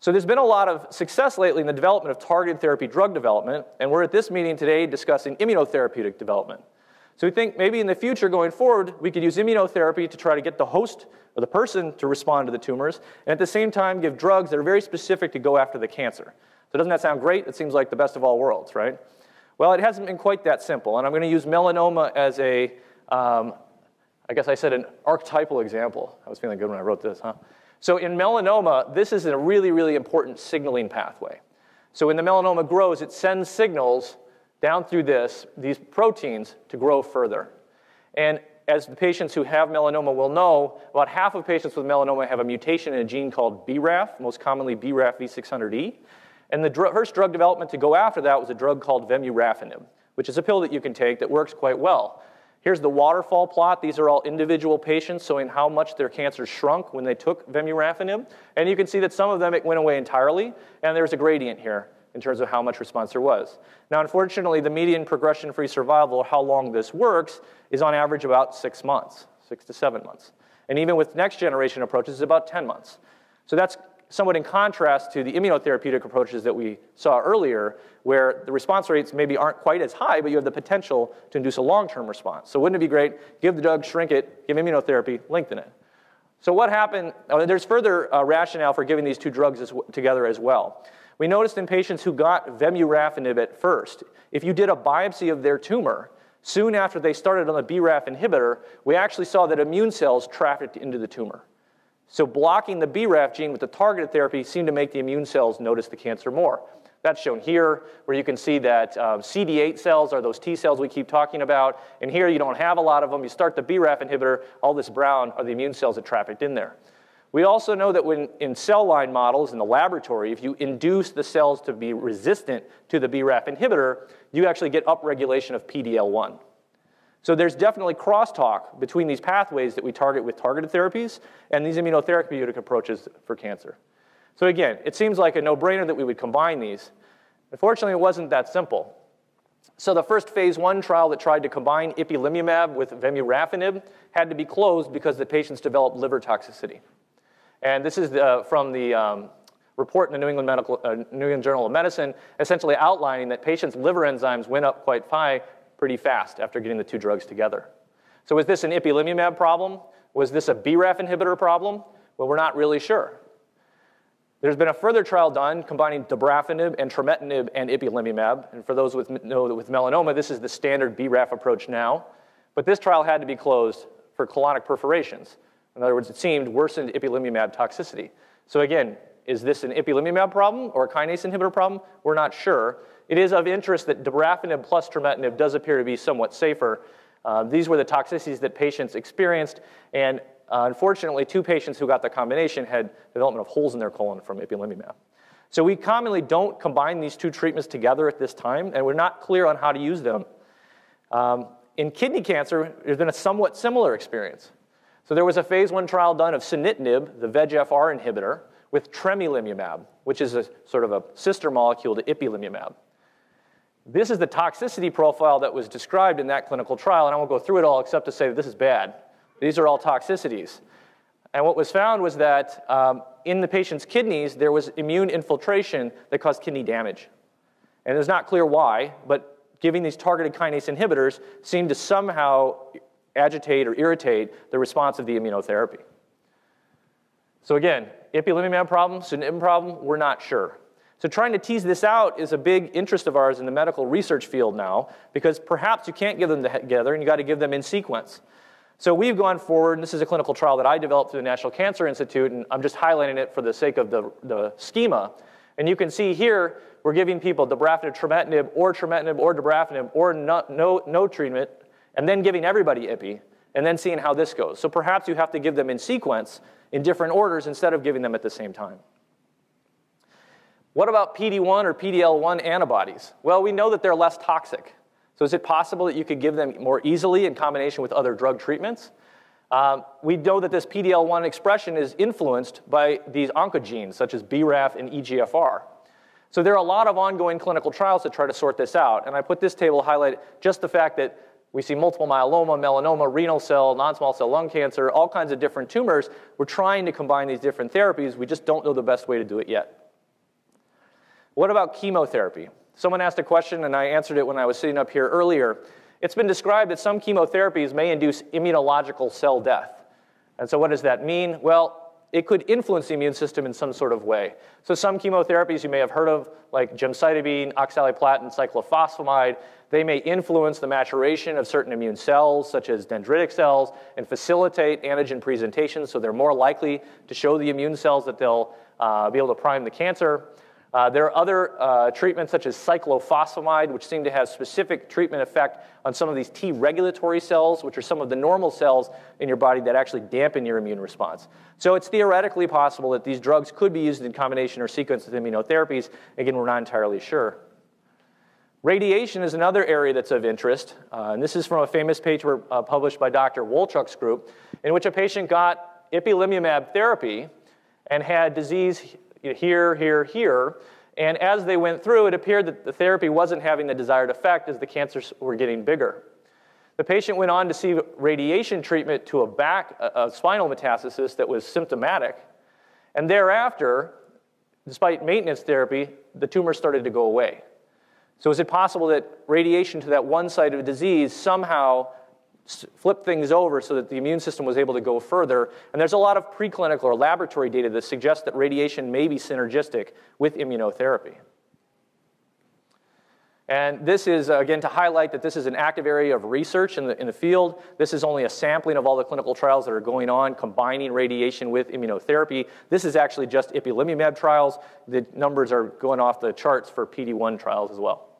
So there's been a lot of success lately in the development of targeted therapy drug development, and we're at this meeting today discussing immunotherapeutic development. So we think maybe in the future going forward, we could use immunotherapy to try to get the host or the person to respond to the tumors, and at the same time give drugs that are very specific to go after the cancer. So doesn't that sound great? It seems like the best of all worlds, right? Well, it hasn't been quite that simple, and I'm going to use melanoma as a, um, I guess I said an archetypal example. I was feeling good when I wrote this, huh? So in melanoma, this is a really, really important signaling pathway. So when the melanoma grows, it sends signals down through this, these proteins to grow further. And as the patients who have melanoma will know, about half of patients with melanoma have a mutation in a gene called BRAF, most commonly BRAF V600E. And the dr first drug development to go after that was a drug called vemurafenib, which is a pill that you can take that works quite well. Here's the waterfall plot. These are all individual patients showing how much their cancer shrunk when they took vemurafenib. And you can see that some of them, it went away entirely, and there's a gradient here in terms of how much response there was. Now, unfortunately, the median progression-free survival, or how long this works, is on average about six months, six to seven months. And even with next generation approaches, it's about 10 months. So that's somewhat in contrast to the immunotherapeutic approaches that we saw earlier, where the response rates maybe aren't quite as high, but you have the potential to induce a long-term response. So wouldn't it be great? Give the drug, shrink it, give immunotherapy, lengthen it. So what happened, uh, there's further uh, rationale for giving these two drugs as, together as well. We noticed in patients who got vemurafenib at first, if you did a biopsy of their tumor, soon after they started on the BRAF inhibitor, we actually saw that immune cells trafficked into the tumor. So blocking the BRAF gene with the targeted therapy seemed to make the immune cells notice the cancer more. That's shown here, where you can see that um, CD8 cells are those T cells we keep talking about. And here you don't have a lot of them. You start the BRAF inhibitor, all this brown are the immune cells that trafficked in there. We also know that when in cell line models in the laboratory, if you induce the cells to be resistant to the BRAF inhibitor, you actually get upregulation of PD-L1. So there's definitely crosstalk between these pathways that we target with targeted therapies and these immunotherapeutic approaches for cancer. So again, it seems like a no-brainer that we would combine these. Unfortunately, it wasn't that simple. So the first phase one trial that tried to combine ipilimumab with vemurafenib had to be closed because the patients developed liver toxicity. And this is the, from the um, report in the New England, Medical, uh, New England Journal of Medicine, essentially outlining that patients' liver enzymes went up quite high pretty fast after getting the two drugs together. So was this an ipilimumab problem? Was this a BRAF inhibitor problem? Well, we're not really sure. There's been a further trial done combining dabrafenib and trametinib and ipilimumab. And for those who know that with melanoma, this is the standard BRAF approach now. But this trial had to be closed for colonic perforations. In other words, it seemed worsened ipilimumab toxicity. So again, is this an ipilimumab problem or a kinase inhibitor problem? We're not sure. It is of interest that dabrafenib plus trametinib does appear to be somewhat safer. Uh, these were the toxicities that patients experienced, and uh, unfortunately, two patients who got the combination had development of holes in their colon from ipilimumab. So we commonly don't combine these two treatments together at this time, and we're not clear on how to use them. Um, in kidney cancer, there's been a somewhat similar experience. So there was a phase one trial done of sunitinib, the VEGFR inhibitor, with tremelimumab, which is a sort of a sister molecule to ipilimumab. This is the toxicity profile that was described in that clinical trial, and I won't go through it all except to say that this is bad. These are all toxicities. And what was found was that um, in the patient's kidneys, there was immune infiltration that caused kidney damage. And it's not clear why, but giving these targeted kinase inhibitors seemed to somehow agitate or irritate the response of the immunotherapy. So again, ipilimumab problem, sunitinib problem, we're not sure. So trying to tease this out is a big interest of ours in the medical research field now, because perhaps you can't give them together and you got to give them in sequence. So we've gone forward, and this is a clinical trial that I developed through the National Cancer Institute, and I'm just highlighting it for the sake of the, the schema. And you can see here, we're giving people dabrafenib, trametinib, or trametinib, or dabrafenib, or no, no, no treatment, and then giving everybody IPI, and then seeing how this goes. So perhaps you have to give them in sequence in different orders instead of giving them at the same time. What about PD-1 or PD-L1 antibodies? Well, we know that they're less toxic. So is it possible that you could give them more easily in combination with other drug treatments? Um, we know that this PD-L1 expression is influenced by these oncogenes, such as BRAF and EGFR. So there are a lot of ongoing clinical trials to try to sort this out. And I put this table to highlight just the fact that we see multiple myeloma, melanoma, renal cell, non-small cell lung cancer, all kinds of different tumors. We're trying to combine these different therapies. We just don't know the best way to do it yet. What about chemotherapy? Someone asked a question, and I answered it when I was sitting up here earlier. It's been described that some chemotherapies may induce immunological cell death. And so, what does that mean? Well, it could influence the immune system in some sort of way. So some chemotherapies you may have heard of, like gemcitabine, oxaliplatin, cyclophosphamide, they may influence the maturation of certain immune cells, such as dendritic cells, and facilitate antigen presentation, so they're more likely to show the immune cells that they'll uh, be able to prime the cancer. Uh, there are other uh, treatments such as cyclophosphamide, which seem to have specific treatment effect on some of these T regulatory cells, which are some of the normal cells in your body that actually dampen your immune response. So it's theoretically possible that these drugs could be used in combination or sequence with immunotherapies. Again, we're not entirely sure. Radiation is another area that's of interest, uh, and this is from a famous paper uh, published by Dr. Wolchok's group, in which a patient got ipilimumab therapy and had disease here, here, here. And as they went through, it appeared that the therapy wasn't having the desired effect as the cancers were getting bigger. The patient went on to see radiation treatment to a back, a, spinal metastasis that was symptomatic. And thereafter, despite maintenance therapy, the tumor started to go away. So is it possible that radiation to that one site of disease somehow flip things over so that the immune system was able to go further. And there's a lot of preclinical or laboratory data that suggests that radiation may be synergistic with immunotherapy. And this is, again, to highlight that this is an active area of research in the, in the field. This is only a sampling of all the clinical trials that are going on, combining radiation with immunotherapy. This is actually just ipilimumab trials. The numbers are going off the charts for PD-1 trials as well.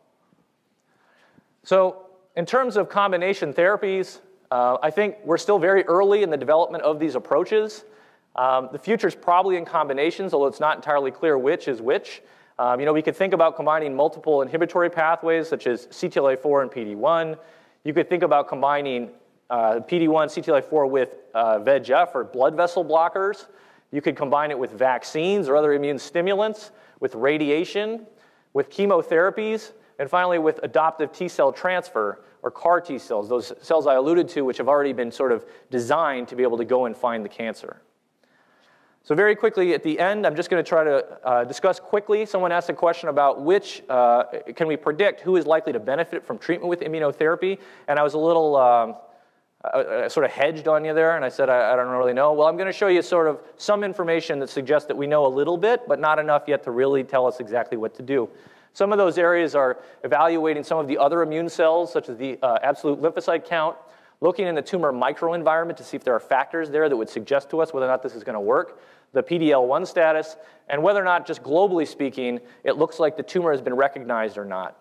So in terms of combination therapies, uh, I think we're still very early in the development of these approaches. Um, the future is probably in combinations, although it's not entirely clear which is which. Um, you know, we could think about combining multiple inhibitory pathways, such as CTLA4 and PD1. You could think about combining uh, PD1, CTLA4 with uh, VEGF or blood vessel blockers. You could combine it with vaccines or other immune stimulants, with radiation, with chemotherapies, and finally, with adoptive T cell transfer, or CAR T cells, those cells I alluded to, which have already been sort of designed to be able to go and find the cancer. So very quickly at the end, I'm just going to try to uh, discuss quickly. Someone asked a question about which, uh, can we predict who is likely to benefit from treatment with immunotherapy? And I was a little um, I, I sort of hedged on you there, and I said, I, I don't really know. Well, I'm going to show you sort of some information that suggests that we know a little bit, but not enough yet to really tell us exactly what to do. Some of those areas are evaluating some of the other immune cells, such as the uh, absolute lymphocyte count, looking in the tumor microenvironment to see if there are factors there that would suggest to us whether or not this is going to work, the PD-L1 status, and whether or not, just globally speaking, it looks like the tumor has been recognized or not.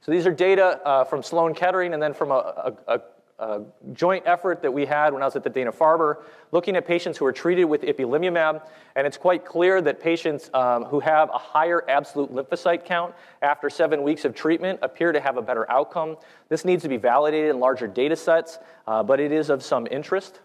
So these are data uh, from Sloan Kettering and then from a, a, a a joint effort that we had when I was at the Dana-Farber, looking at patients who are treated with ipilimumab, and it's quite clear that patients um, who have a higher absolute lymphocyte count after seven weeks of treatment appear to have a better outcome. This needs to be validated in larger data sets, uh, but it is of some interest.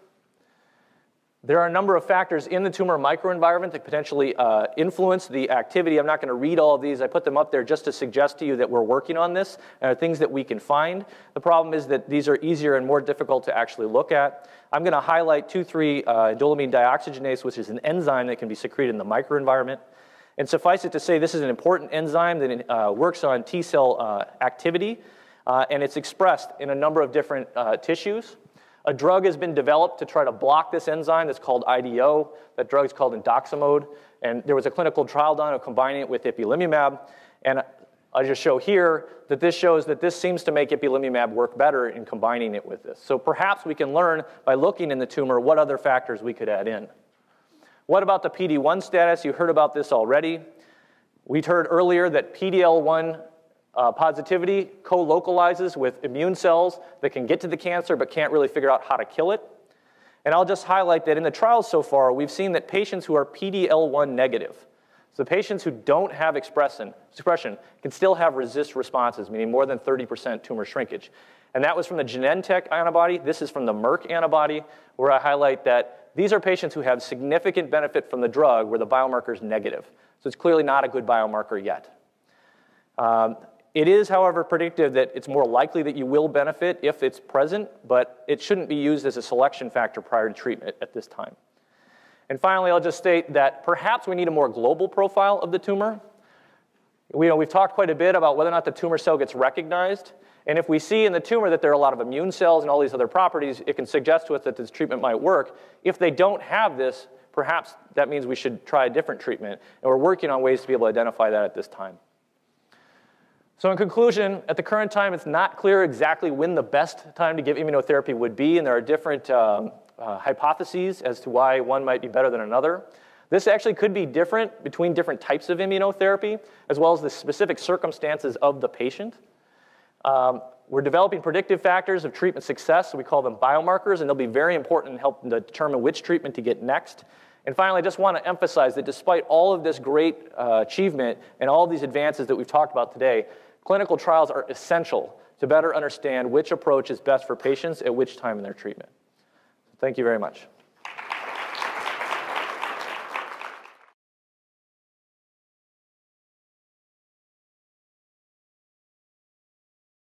There are a number of factors in the tumor microenvironment that potentially uh, influence the activity. I'm not going to read all of these. I put them up there just to suggest to you that we're working on this and are things that we can find. The problem is that these are easier and more difficult to actually look at. I'm going to highlight 2,3 uh, indoleamine dioxygenase, which is an enzyme that can be secreted in the microenvironment. And suffice it to say, this is an important enzyme that uh, works on T cell uh, activity, uh, and it's expressed in a number of different uh, tissues. A drug has been developed to try to block this enzyme that's called IDO. That drug is called indoximod. And there was a clinical trial done of combining it with ipilimumab. And I just show here that this shows that this seems to make ipilimumab work better in combining it with this. So perhaps we can learn by looking in the tumor what other factors we could add in. What about the PD-1 status? You heard about this already. We heard earlier that PD-L1 uh, positivity co-localizes with immune cells that can get to the cancer but can't really figure out how to kill it. And I'll just highlight that in the trials so far, we've seen that patients who are PD-L1 negative, so patients who don't have expression, expression can still have RECIST responses, meaning more than 30% tumor shrinkage. And that was from the Genentech antibody. This is from the Merck antibody, where I highlight that these are patients who have significant benefit from the drug where the biomarker is negative. So it's clearly not a good biomarker yet. Um, it is, however, predictive that it's more likely that you will benefit if it's present, but it shouldn't be used as a selection factor prior to treatment at this time. And finally, I'll just state that perhaps we need a more global profile of the tumor. We, you know, we've talked quite a bit about whether or not the tumor cell gets recognized. And if we see in the tumor that there are a lot of immune cells and all these other properties, it can suggest to us that this treatment might work. If they don't have this, perhaps that means we should try a different treatment. And we're working on ways to be able to identify that at this time. So, in conclusion, at the current time, it's not clear exactly when the best time to give immunotherapy would be, and there are different um, uh, hypotheses as to why one might be better than another. This actually could be different between different types of immunotherapy, as well as the specific circumstances of the patient. Um, we're developing predictive factors of treatment success, so we call them biomarkers, and they'll be very important in helping to determine which treatment to get next. And finally, I just want to emphasize that despite all of this great uh, achievement and all of these advances that we've talked about today, clinical trials are essential to better understand which approach is best for patients at which time in their treatment. Thank you very much.